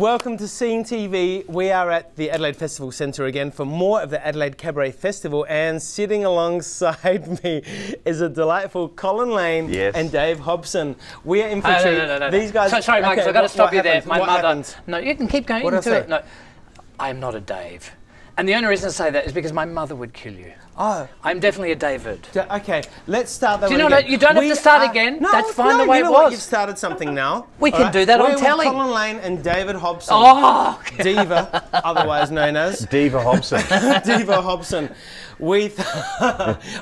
welcome to Scene TV. We are at the Adelaide Festival Centre again for more of the Adelaide Cabaret Festival, and sitting alongside me is a delightful Colin Lane Yes. and Dave Hobson. We are infantry. no, no, no, no, no. These guys. So, sorry, Markus, Okay, I've got to stop what you there. My What mother. happened? No, you can keep going. You What'd can I say? it. No, I am not a Dave. And the only reason I say that is because my mother would kill you. Oh. I'm definitely a David. D- Okay, let's start that Do you know again. that you don't have to start are- again? No, That's fine no, the way you it know what? was. You've started something now. We all can do that on We're with telly. Colin Lane and David Hobson. Oh, Diva, otherwise known as Diva Hobson. Diva Hobson. We, th-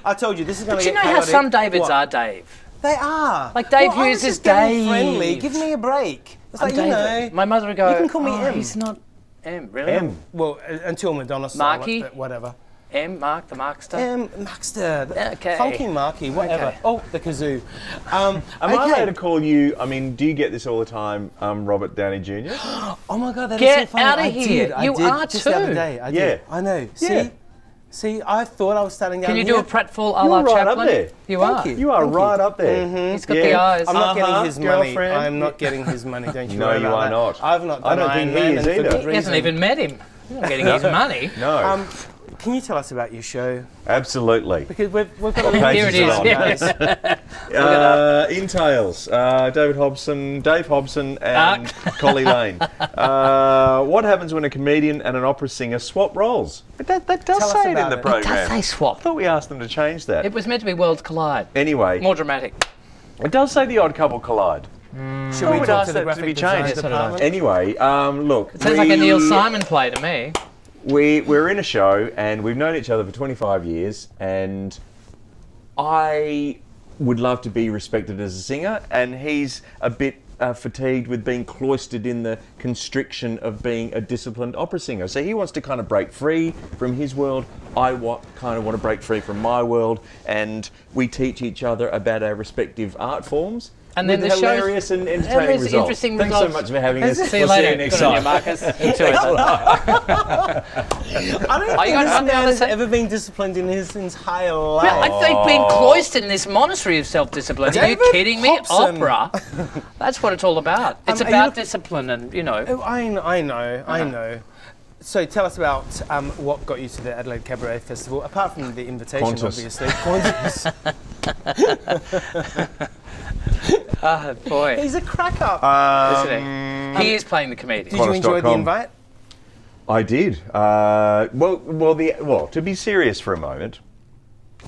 I told you this is going but to you get know how some Davids What? are Dave. They are. Like Dave well, I Hughes was is just getting Dave. friendly. Give me a break. It's I'm like, you know. My mother would go. You can call me oh, M." He's not M, really? M. Well, uh, until Madonna saw it, Marky? but whatever. M, Mark, the Markster. Um, Maxter, the Okay. funky Marky, whatever. Okay. Oh, the kazoo. Um, Am I allowed to call you? I mean, do you get this all the time, um, Robert Downey Jr.? Oh my god, that is Get so funny. outta I here. Did, I You did are just the other day. I Yeah. did. I know. See, Yeah. See, I thought I was starting down Can you here. do a pratfall a You're la right up there. You Thank are. you. You are Thank you. right up there. He's got Yeah. the eyes. I'm not Uh-huh, getting his money. girlfriend. I'm not getting his money. Don't you No, worry you about are that. not. I've not I don't Iron think he is either. He hasn't even met him. He's not getting his money. No, Um, can you tell us about your show? absolutely. Because we've, we've got a What little page Here it is it is. on? Yes. Uh, In Tails uh, David Hobson, Dave Hobson, and Collie Lane. Uh, what happens when a comedian and an opera singer swap roles? But that, that does Tell say it in the it. It program. does say I swap. thought we asked them to change that. It was meant to be Worlds Collide. anyway, More dramatic. it does say the odd couple collide. Should we would talk to the that to graphic be changed. department? Anyway, um, look. It sounds like a Neil Simon play to me. We we're in a show and we've known each other for 25 years and I would love to be respected as a singer and he's a bit uh, fatigued with being cloistered in the constriction of being a disciplined opera singer. So he wants to kind of break free from his world. I kind of want to break free from my world and we teach each other about our respective art forms. And then with the show's- hilarious and entertaining hilarious, results. interesting Thanks results. so much for having us. See you we'll later. See you next Good on you, time. Markus. Enjoy it. I don't Are you think this man has ever been disciplined in his entire life. Well, I think being cloistered in this monastery of self-discipline. Are you kidding me? Hobson. Opera. That's what it's all about. It's Um, are you about discipline and, you know. Oh, I, I know, I Uh-huh. know. So tell us about um, what got you to the Adelaide Cabaret Festival, apart from the invitation, Qantas. obviously. Qantas. Ah, boy. He's a cracker. Isn't he? he is playing the comedian. Did you enjoy the invite? I did. Uh, well, well, the well. To be serious for a moment,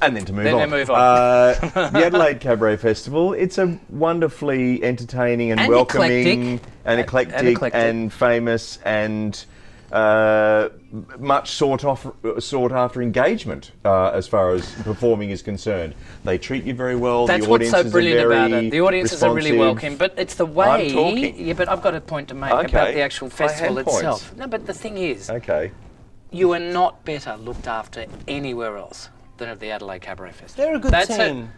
and then to move Then- on. then move on. Uh, the Adelaide Cabaret Festival. It's a wonderfully entertaining and, And welcoming, eclectic. and eclectic, and, eclectic. famous, and uh, much sought after, sought after engagement uh, as far as performing is concerned. They treat you very well. That's the what's so audiences brilliant are about it. The audiences are really responsive. welcome, but it's the way. talking. Yeah, but I've got a point to make Okay. about the actual I had festival points. itself. No, but the thing is, Okay. you are not better looked after anywhere else than at the Adelaide Cabaret Festival. They're a good That's it. team.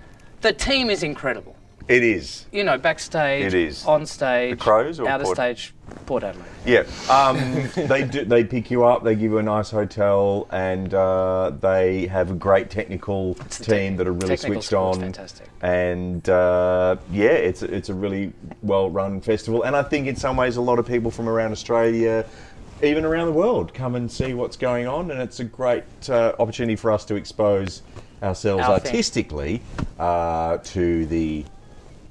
The team is incredible. It is. You know, backstage, It is. on stage, The Crows or out of Port- stage, Port Adelaide. Yeah, um, they do, they pick you up. They give you a nice hotel, and uh, they have a great technical team tech- that are really switched on. fantastic. And uh, yeah, it's it's a really well run festival, and I think in some ways a lot of people from around Australia. Even around the world, come and see what's going on, and it's a great uh, opportunity for us to expose ourselves Our artistically uh, to the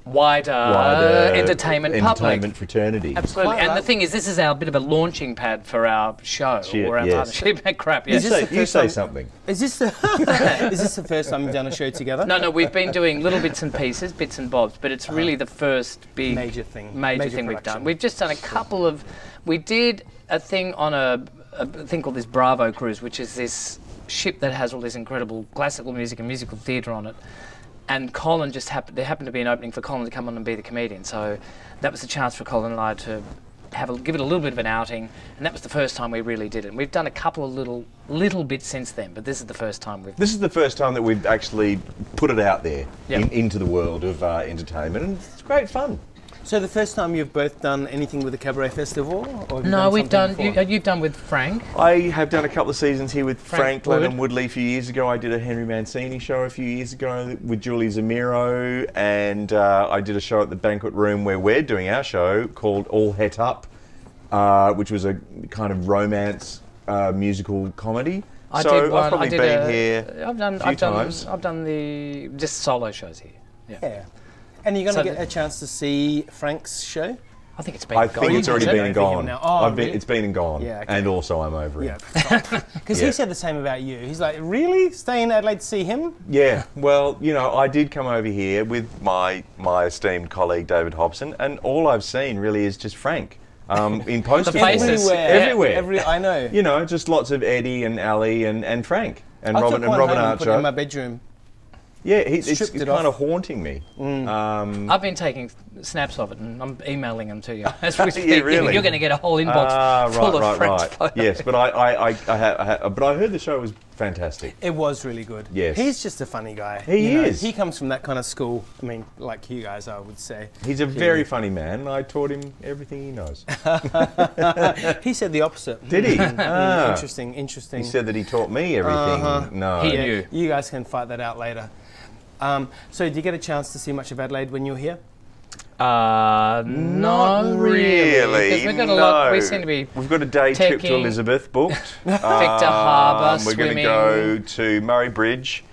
Wider, wider entertainment, entertainment public. fraternity. Absolutely. Quite And right. the thing is, this is our bit of a launching pad for our show Shit, or our yes. partnership. Crap, You yes. this say, you say time- something. Is this the is this the first time you've done a show together? No, no, we've been doing little bits and pieces, bits and bobs, but it's really uh-huh. the first big Major thing. major, Major thing we've done. We've just done a couple of. We did a thing on a, a thing called this Bravo cruise, which is this ship that has all this incredible classical music and musical theatre on it. And Colin just happened. There happened to be an opening for Colin to come on and be the comedian. So that was a chance for Colin and I to have a, give it a little bit of an outing. And that was the first time we really did it. And we've done a couple of little little bits since then, but this is the first time we've. This is the first time that we've actually put it out there Yep. in, into the world of uh, entertainment, and it's great fun. So the first time you've both done anything with the Cabaret Festival? Or have you No, we've done. You, before? you've done with Frank. I have done a couple of seasons here with Frank Franklin Wood. and Woodley a few years ago. I did a Henry Mancini show a few years ago with Julia Zemiro, and uh, I did a show at the banquet room where we're doing our show called All Het Up. uh, which was a kind of romance uh, musical comedy. I so did one. I've probably I did been a, here. I've done. a few I've done. I've done the just solo shows here. Yeah. Yeah. And you're going So to get a chance to see Frank's show? I think it's been. I gone. think it's already been and gone. now. Oh, I've been, really? it's been and gone. Yeah, okay. And also I'm over it. Yeah. Because Yeah. he said the same about you. He's like, really? Stay in Adelaide to see him? Yeah, well, you know, I did come over here with my my esteemed colleague David Hobson, and all I've seen really is just Frank um, in poster form. faces. Everywhere. Yeah. everywhere. Every, I know. You know, just lots of Eddie and Ali and, and Frank and I Robin took and one Robin home and put it in my bedroom. Yeah, he, it's, it's it kind off. of haunting me. Um, I've been taking snaps of it and I'm emailing them to you. As we Yeah, speak. really? You're going to get a whole inbox ah, full right, of right, Frank's right. photos. Yes, but I, I, I, I, ha, I ha, but I heard the show was fantastic. It was really good. Yes. He's just a funny guy. He you know. is. He comes from that kind of school. I mean, like you guys, I would say. He's a very funny man, I taught him everything he knows. He said the opposite. Did he? Mm, Ah. Interesting, interesting. He said that he taught me everything. Uh-huh. No. He yeah, knew. you guys can fight that out later. Um, so, did you get a chance to see much of Adelaide when you were here? Uh, Not not really. Because we've got a lot. We no. seem to be. We've got a day trip to Elizabeth booked. Victor Harbor, We're going to go to Murray Bridge.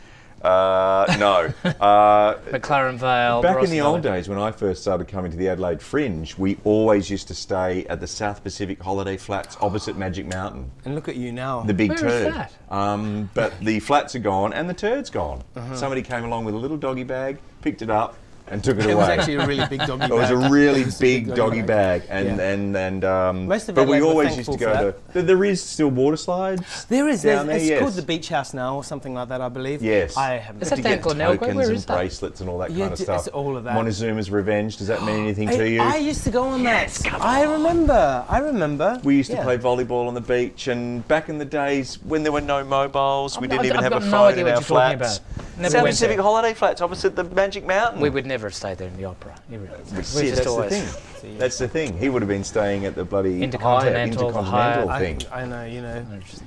Uh, no. Uh, McLaren Vale. back in the Barossa old Valley. days when I first started coming to the Adelaide Fringe, we always used to stay at the South Pacific Holiday Flats opposite Magic Mountain. And look at you now. The big Where is turd. that? Um, but the flats are gone and the turd's gone. Uh-huh. Somebody came along with a little doggy bag, picked it up, and took it, it away. was actually a really big doggy bag. It was a really It was a big doggy bag, and Yeah. and and um, Most of but we always used to go to. There, there is still water slides. There is. down there, it's yes. called the Beach House now, or something like that, I believe. Yes. I haven't. Is to get tokens Where and that? bracelets and all that Yeah, kind of stuff. it's all of that. Montezuma's Revenge. Does that mean anything to you? I used to go on that. I remember. I remember. we used to play volleyball on the beach, and back in the days when there were no mobiles, we didn't even I've a phone in our flats. About. Never South went Pacific there. Holiday Flats opposite the Magic Mountain. We would never have stayed there in the opera. You realise. We See, that's the thing. That's the thing. He would have been staying at the bloody Intercontinental, higher, intercontinental I, thing. I know, you know.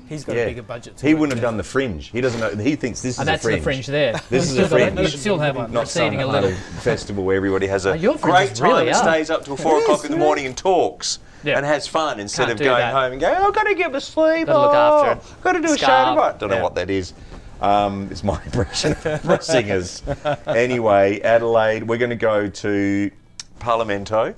He's got Yeah. a bigger budget. To He wouldn't have done the fringe. He doesn't know. He thinks this is And a that's fringe. the fringe there. This is You've a fringe. You still have him Not some a little. festival where everybody has Oh, a your great time really and stays up till four o'clock in the morning and talks Yeah. and has fun instead Can't of going that. home and going, "Oh, I've got to get my sleep. Gotta look oh, after it. Got to do a show Scarf. tomorrow." Don't know what that is. Um, it's my impression of rock singers. Anyway, Adelaide. We're going to go to Parlamento.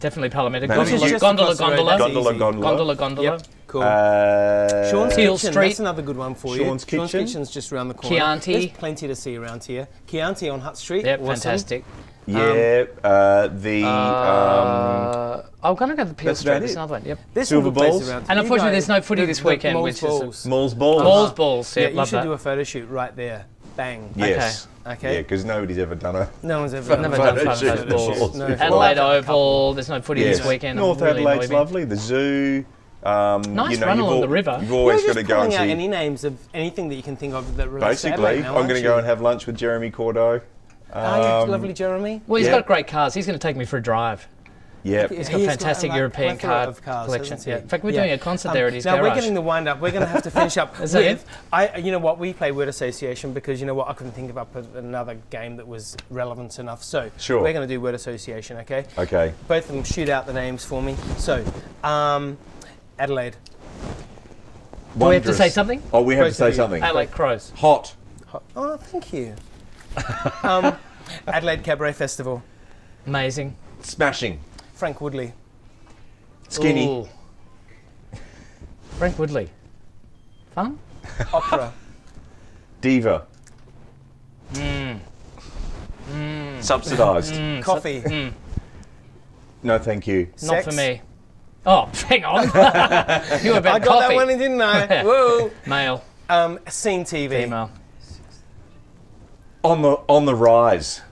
Definitely Parliament. Which is Gondola, gondola, across the road, gondola, Gondola, gondola. gondola, gondola. Yep. Cool. Uh, Sean's Teal Kitchen, Street. that's another good one for you. Sean's Sean's Kitchen. Kitchen's just around the corner. Chianti. There's plenty to see around here. Chianti on Hutt Street. Yep, awesome. fantastic. Yeah, uh, the um, Uh, I'm going to go to the Peel that's Street. There's another one. Yep. There's Silver some good places Balls. around. And unfortunately, there's no footy this weekend, Mall's which is a- Balls. Mall's Balls. Balls, balls. Yeah, Yeah, you should that. do a photo shoot right there. Bang. Yes. Okay. Yeah, because nobody's ever done a. No one's ever I've never done Photo fun shoot those balls. balls No. Adelaide Well, I've had a Oval. There's no footy Yes. this weekend. North really Adelaide's annoy lovely. The zoo. Um, Nice you know, run you've along al- the river. You've We're always got just to go and pulling out any names of anything that you can think of that relates to Basically, Adelaide now, I'm going to go and have lunch with Jeremy Cordeaux. Oh, you Um, lovely Jeremy. Well, he's Yeah. got great cars. He's going to take me for a drive. Yeah. He's got He's fantastic got a European plethora car cars, collection. Yeah. In fact, we're Yeah. doing a concert Um, there at his now we're getting the wind up. We're going to have to finish up Is that with. I, you know what? We play word association because you know what? I couldn't think of up another game that was relevant enough. So Sure. we're going to do word association. Okay. Okay. Both of them shoot out the names for me. So, um, Adelaide. Do we have to say something? Oh, we have to say something. Adelaide Crows. Hot. Oh, thank you. um, Adelaide Cabaret Festival. Amazing. Smashing. Frank Woodley. Skinny. Ooh. Frank Woodley. Fun? Opera. Diva. Mm. Subsidised. Coffee. No, thank you. Not for me. Oh, hang on. you were about I got coffee. that one in, didn't I? Whoa. Male, Um, Scene TV. female. On the on the rise.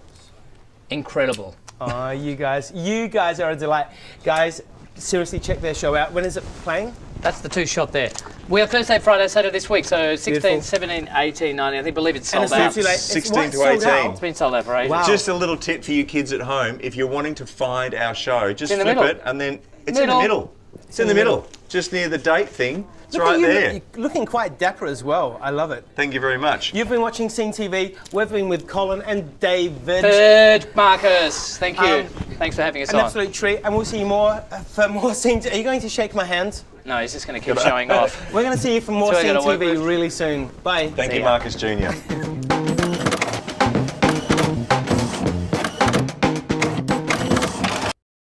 Incredible. Oh, you guys, you guys are a delight. Guys, seriously, check their show out. When is it playing? That's the two shot there. We are Thursday, Friday, Saturday this week. So 16, Beautiful. 17, 18, 19. I think believe it's And sold it's out. too late. It's 16 to 18. out? It's been sold out for ages. Wow. Just a little tip for you kids at home: if you're wanting to find our show, just flip middle. it, and then it's in Middle. the middle. It's in the middle, just near the date thing. It's Look right you, there. You're looking quite dapper as well. I love it. Thank you very much. You've been watching Scene TV. We've been with Colin and David. Third Markus. Thank you. Um, Thanks for having us An on. An absolute treat, and we'll see you more uh, for more scene. T- Are you going to shake my hand? No, he's just going to keep showing off. We're going to see you for more So scene TV really soon. Bye. Thank See you, ya. Markus Jr.